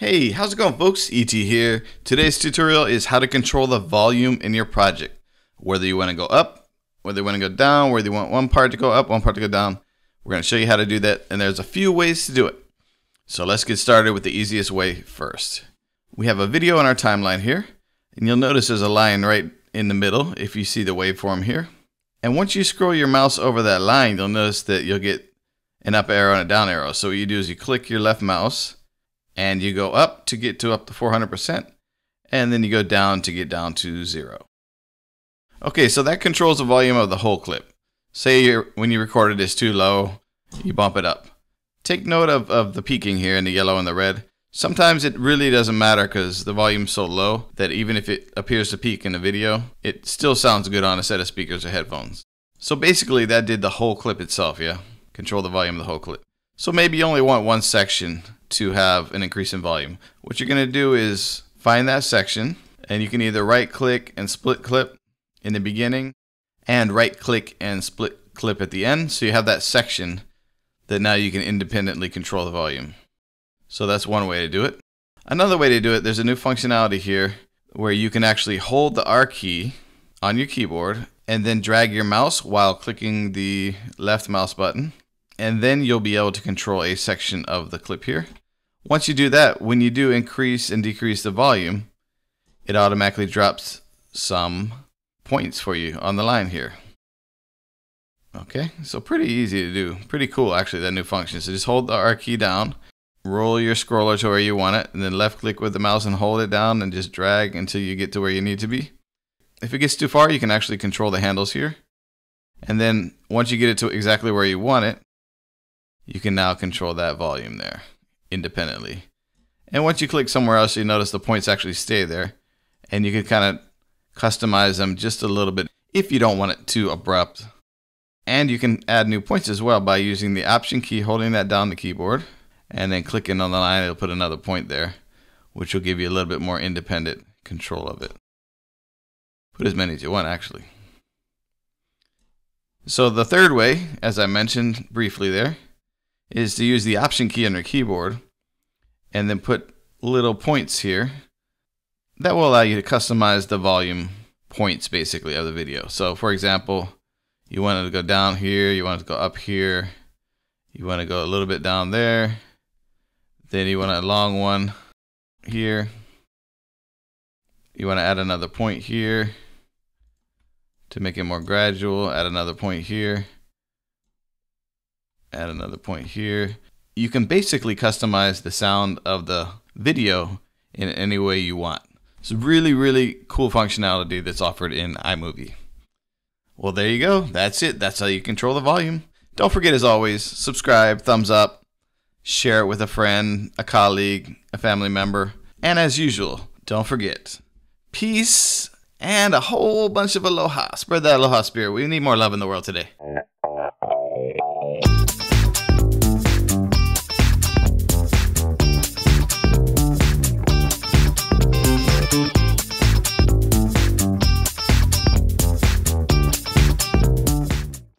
Hey, how's it going folks? ET here. Today's tutorial is how to control the volume in your project. Whether you want to go up, whether you want to go down, whether you want one part to go up, one part to go down. We're going to show you how to do that and there's a few ways to do it. So let's get started with the easiest way first. We have a video on our timeline here and you'll notice there's a line right in the middle if you see the waveform here. And once you scroll your mouse over that line, you'll notice that you'll get an up arrow and a down arrow. So what you do is you click your left mouse and you go up to get to up to 400%, and then you go down to get down to zero. Okay, so that controls the volume of the whole clip. Say when you record it is too low, you bump it up. Take note of, of the peaking here in the yellow and the red. Sometimes it really doesn't matter because the volume's so low that even if it appears to peak in the video, it still sounds good on a set of speakers or headphones. So basically that did the whole clip itself, yeah? Control the volume of the whole clip. So maybe you only want one section to have an increase in volume. What you're going to do is find that section and you can either right click and split clip in the beginning and right click and split clip at the end. So you have that section that now you can independently control the volume. So that's one way to do it. Another way to do it, there's a new functionality here where you can actually hold the R key on your keyboard and then drag your mouse while clicking the left mouse button. And then you'll be able to control a section of the clip here. Once you do that, when you do increase and decrease the volume, it automatically drops some points for you on the line here. Okay, so pretty easy to do. Pretty cool, actually, that new function. So just hold the R key down, roll your scroller to where you want it, and then left click with the mouse and hold it down and just drag until you get to where you need to be. If it gets too far, you can actually control the handles here. And then once you get it to exactly where you want it, you can now control that volume there independently. And once you click somewhere else, you notice the points actually stay there. And you can kind of customize them just a little bit if you don't want it too abrupt. And you can add new points as well by using the option key, holding that down the keyboard, and then clicking on the line, it'll put another point there, which will give you a little bit more independent control of it. Put as many as you want, actually. So the third way, as I mentioned briefly there, is to use the option key on your keyboard and then put little points here. That will allow you to customize the volume points basically of the video. So for example, you want it to go down here, you want it to go up here, you want to go a little bit down there, then you want a long one here, you want to add another point here to make it more gradual, add another point here add another point here. You can basically customize the sound of the video in any way you want. It's really, really cool functionality that's offered in iMovie. Well, there you go. That's it. That's how you control the volume. Don't forget, as always, subscribe, thumbs up, share it with a friend, a colleague, a family member. And as usual, don't forget, peace and a whole bunch of aloha. Spread that aloha spirit. We need more love in the world today.